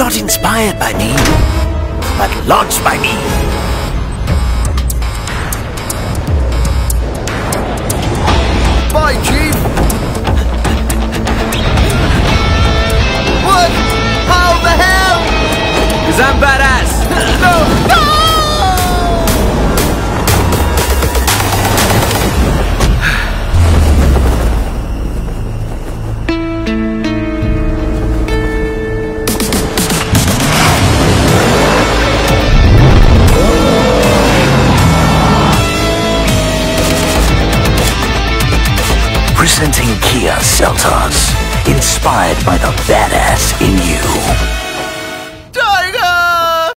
Not inspired by me, but launched by me. Bye, Chief! What? How the hell? Cause I'm badass! Presenting Kia Seltos, inspired by the badass.